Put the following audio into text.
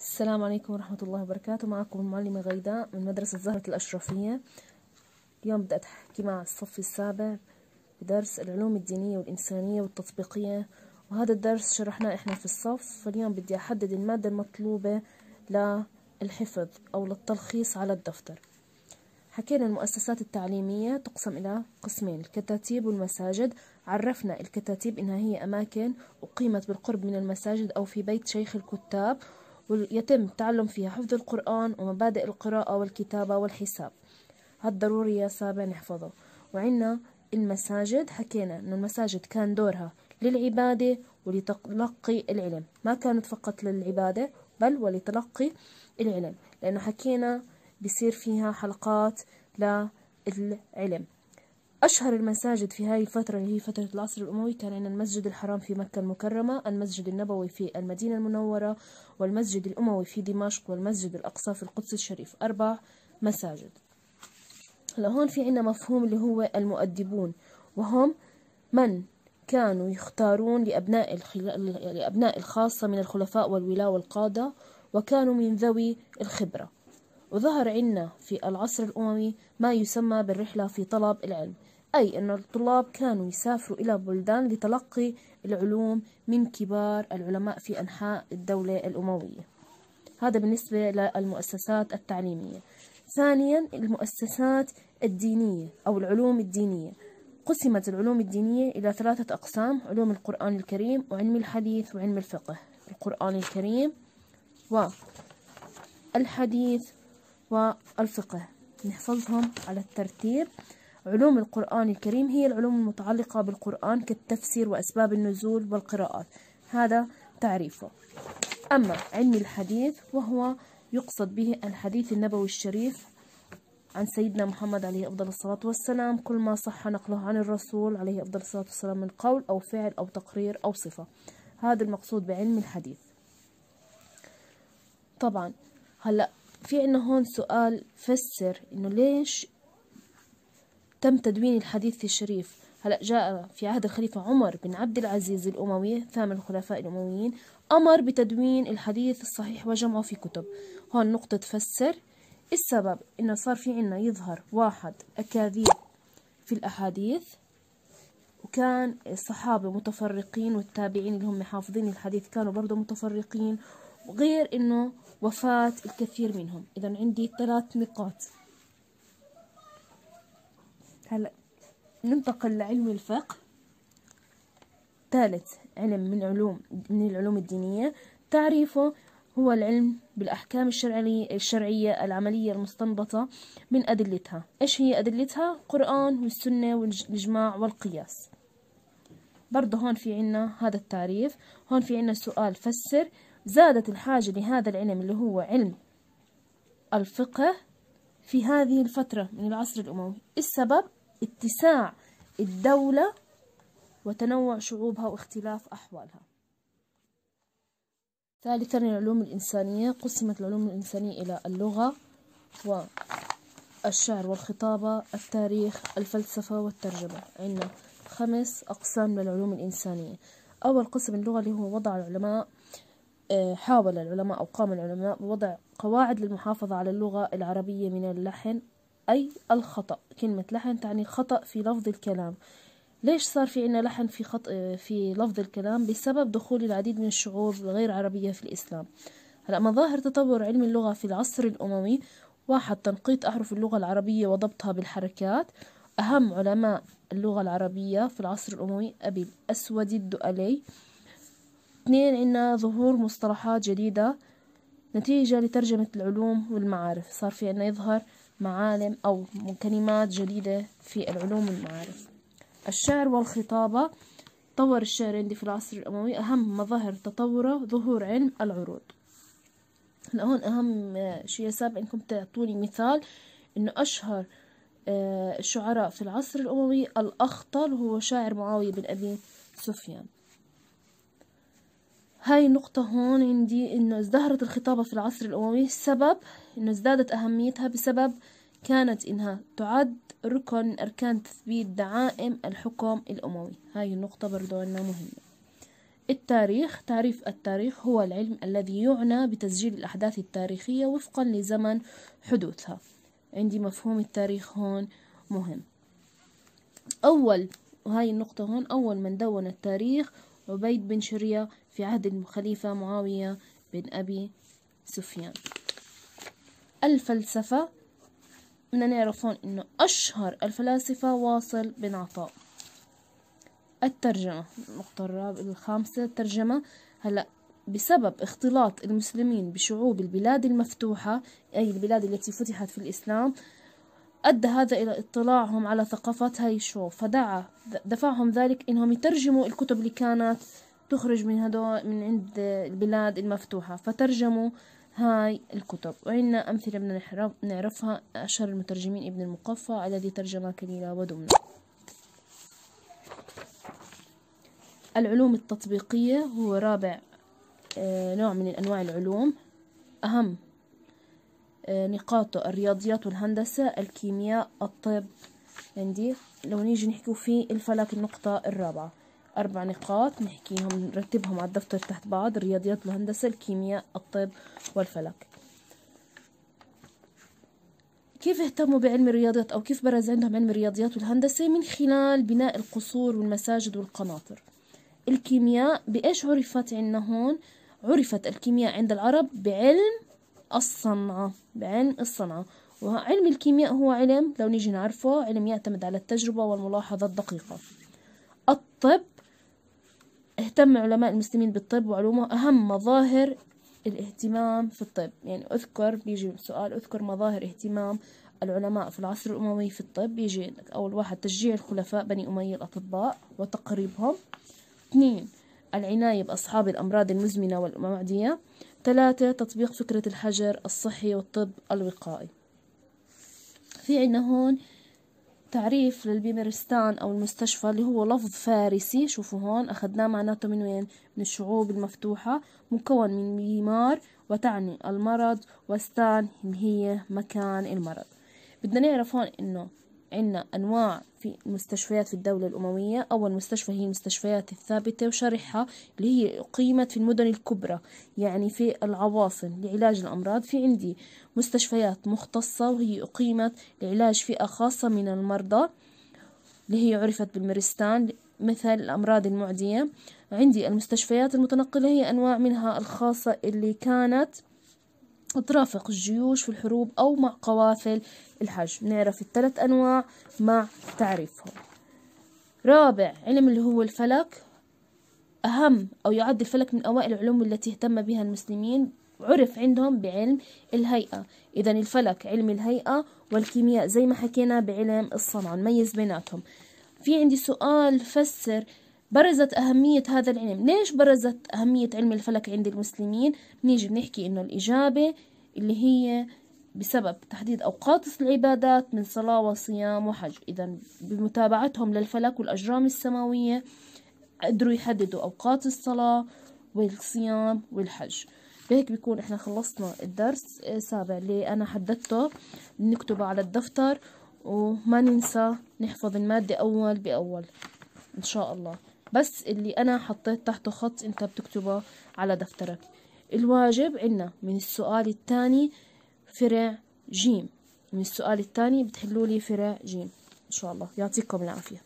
السلام عليكم ورحمة الله وبركاته. معكم المعلمة غيداء من مدرسة زهرة الأشرفية. اليوم بدأت أحكي مع الصف السابع بدرس العلوم الدينية والإنسانية والتطبيقية وهذا الدرس شرحناه إحنا في الصف. فاليوم بدي أحدد المادة المطلوبة للحفظ أو للتلخيص على الدفتر. حكينا المؤسسات التعليمية تقسم إلى قسمين الكتاتيب والمساجد. عرفنا الكتاتيب إنها هي أماكن أقيمت بالقرب من المساجد أو في بيت شيخ الكتاب ويتم التعلم فيها حفظ القرآن ومبادئ القراءة والكتابة والحساب. هاد ضروري يا سابع نحفظه وعنا المساجد حكينا أن المساجد كان دورها للعبادة ولتلقي العلم. ما كانت فقط للعبادة بل ولتلقي العلم. لأنه حكينا بيصير فيها حلقات للعلم. أشهر المساجد في هاي الفترة اللي هي فترة العصر الأموي كان عندنا المسجد الحرام في مكة المكرمة المسجد النبوي في المدينة المنورة والمسجد الأموي في دمشق والمسجد الأقصى في القدس الشريف. أربع مساجد. هلا هون في عنا مفهوم اللي هو المؤدبون وهم من كانوا يختارون لأبناء. لأبناء الخاصة من الخلفاء والولاة والقادة وكانوا من ذوي الخبرة. وظهر عنا في العصر الأموي ما يسمى بالرحلة في طلب العلم. أي أن الطلاب كانوا يسافروا إلى بلدان لتلقي العلوم من كبار العلماء في أنحاء الدولة الأموية. هذا بالنسبة للمؤسسات التعليمية. ثانيا المؤسسات الدينية أو العلوم الدينية. قسمت العلوم الدينية إلى ثلاثة أقسام علوم القرآن الكريم وعلم الحديث وعلم الفقه. القرآن الكريم والحديث والفقه نحفظهم على الترتيب. علوم القرآن الكريم هي العلوم المتعلقة بالقرآن كالتفسير وأسباب النزول والقراءات. هذا تعريفه. أما علم الحديث وهو يقصد به الحديث النبوي الشريف عن سيدنا محمد عليه أفضل الصلاة والسلام كل ما صح نقله عن الرسول عليه أفضل الصلاة والسلام من قول أو فعل أو تقرير أو صفة. هذا المقصود بعلم الحديث. طبعا هلأ في عنا هون سؤال فسر إنه ليش تم تدوين الحديث الشريف. هلا جاء في عهد الخليفة عمر بن عبد العزيز الأموي ثامن الخلفاء الأمويين أمر بتدوين الحديث الصحيح وجمعه في كتب. هون نقطة فسر السبب إنه صار في عنا يظهر واحد أكاذيب في الأحاديث وكان الصحابة متفرقين والتابعين اللي هم حافظين الحديث كانوا برضه متفرقين وغير إنه وفاة الكثير منهم. إذا عندي ثلاث نقاط. هلا ننتقل لعلم الفقه. ثالث علم من علوم من العلوم الدينية. تعريفه هو العلم بالأحكام الشرعية, الشرعية العملية المستنبطة من أدلتها. إيش هي أدلتها؟ قرآن والسنة والإجماع والقياس. برضه هون في عنا هذا التعريف. هون في عنا سؤال فسر. زادت الحاجة لهذا العلم اللي هو علم الفقه في هذه الفترة من العصر الأموي. السبب؟ اتساع الدولة وتنوع شعوبها واختلاف أحوالها. ثالثا العلوم الإنسانية. قسمت العلوم الإنسانية إلى اللغة والشعر والخطابة التاريخ الفلسفة والترجمة. عندنا خمس أقسام للعلوم الإنسانية. أول قسم اللغة اللي هو وضع العلماء آه، حاول العلماء أو قام العلماء بوضع قواعد للمحافظة على اللغة العربية من اللحن أي الخطأ. كلمة لحن تعني خطأ في لفظ الكلام. ليش صار في عنا لحن في خط في لفظ الكلام؟ بسبب دخول العديد من الشعوب الغير عربية في الإسلام. هلأ مظاهر تطور علم اللغة في العصر الأموي واحد تنقيط أحرف اللغة العربية وضبطها بالحركات. أهم علماء اللغة العربية في العصر الأموي أبي الأسود الدؤلي. اثنين عنا ظهور مصطلحات جديدة نتيجة لترجمة العلوم والمعارف. صار في عنا يظهر معالم أو كلمات جديدة في العلوم والمعارف. الشعر والخطابة طور الشعر عندي في العصر الأموي أهم مظاهر تطوره ظهور علم العروض. هلا هون أهم شيء سابع إنكم تعطوني مثال إنه أشهر آه، الشعراء في العصر الأموي الأخطل هو شاعر معاوية بن أبي سفيان. هاي النقطة هون عندي إنه ازدهرت الخطابة في العصر الأموي السبب إنه ازدادت أهميتها بسبب كانت إنها تعد ركن من أركان تثبيت دعائم الحكم الأموي. هاي النقطة برضو عنا مهمة. التاريخ تعريف التاريخ هو العلم الذي يعنى بتسجيل الأحداث التاريخية وفقا لزمن حدوثها. عندي مفهوم التاريخ هون مهم. أول وهاي النقطة هون أول من دون التاريخ عبيد بن شرية في عهد الخليفة معاوية بن أبي سفيان. الفلسفة بدنا نعرفون إنه أشهر الفلاسفة واصل بن عطاء. الترجمة النقطة الخامسة. الترجمة هلأ بسبب اختلاط المسلمين بشعوب البلاد المفتوحة أي البلاد التي فتحت في الإسلام أدى هذا إلى اطلاعهم على ثقافات هاي الشعوب فدعا دفعهم ذلك إنهم يترجموا الكتب اللي كانت تخرج من هدول من عند البلاد المفتوحة. فترجموا هاي الكتب. وعندنا أمثلة بدنا نعرفها أشهر المترجمين ابن المقفى الذي ترجم كليلة ودمنة العلوم التطبيقية هو رابع آه، نوع من أنواع العلوم. أهم نقاطه الرياضيات والهندسة الكيمياء الطب. عندي. لو نيجي نحكي في الفلك النقطة الرابعة. أربع نقاط نحكيهم نرتبهم على الدفتر تحت بعض الرياضيات والهندسة الكيمياء الطب والفلك. كيف اهتموا بعلم الرياضيات أو كيف برز عندهم علم الرياضيات والهندسة؟ من خلال بناء القصور والمساجد والقناطر. الكيمياء بإيش عرفت عندنا هون؟ عرفت الكيمياء عند العرب بعلم الصنعة بعلم الصنعة وعلم الكيمياء هو علم لو نيجي نعرفه علم يعتمد على التجربة والملاحظة الدقيقة. الطب اهتم علماء المسلمين بالطب وعلومه. أهم مظاهر الاهتمام في الطب. يعني أذكر بيجي سؤال أذكر مظاهر اهتمام العلماء في العصر الأموي في الطب. بيجي أول واحد تشجيع الخلفاء بني أمية الأطباء وتقريبهم. اثنين العناية بأصحاب الأمراض المزمنة والمعدية. ثلاثة تطبيق فكرة الحجر الصحي والطب الوقائي. في عنا هون تعريف للبيمرستان أو المستشفى اللي هو لفظ فارسي. شوفوا هون أخذناه معناته من وين؟ من الشعوب المفتوحة مكون من بيمار وتعني المرض وستان هي مكان المرض. بدنا نعرف هون إنه عندنا أنواع في المستشفيات في الدولة الأموية أول مستشفى هي المستشفيات الثابتة وشرحها اللي هي أقيمت في المدن الكبرى يعني في العواصم لعلاج الأمراض. في عندي مستشفيات مختصة وهي أقيمت لعلاج فئة خاصة من المرضى اللي هي عرفت بالمرستان مثل الأمراض المعدية. عندي المستشفيات المتنقلة هي أنواع منها الخاصة اللي كانت ترافق الجيوش في الحروب أو مع قوافل الحج. نعرف الثلاث أنواع مع تعريفهم. رابع علم اللي هو الفلك. أهم أو يعد الفلك من أوائل العلوم التي اهتم بها المسلمين. عرف عندهم بعلم الهيئة. إذا الفلك علم الهيئة والكيمياء زي ما حكينا بعلم الصنعة. نميز بيناتهم. في عندي سؤال فسر برزت أهمية هذا العلم. ليش برزت أهمية علم الفلك عند المسلمين؟ نيجي بنحكي إنه الإجابة اللي هي بسبب تحديد أوقات العبادات من صلاة وصيام وحج. إذا بمتابعتهم للفلك والأجرام السماوية قدروا يحددوا أوقات الصلاة والصيام والحج. بهيك بيكون إحنا خلصنا الدرس السابع اللي أنا حددته. نكتبه على الدفتر وما ننسى نحفظ المادة أول بأول. إن شاء الله. بس اللي أنا حطيت تحته خط أنت بتكتبه على دفترك. الواجب عنا من السؤال الثاني فرع جيم. من السؤال الثاني بتحلوا لي فرع جيم. إن شاء الله. يعطيكم العافية.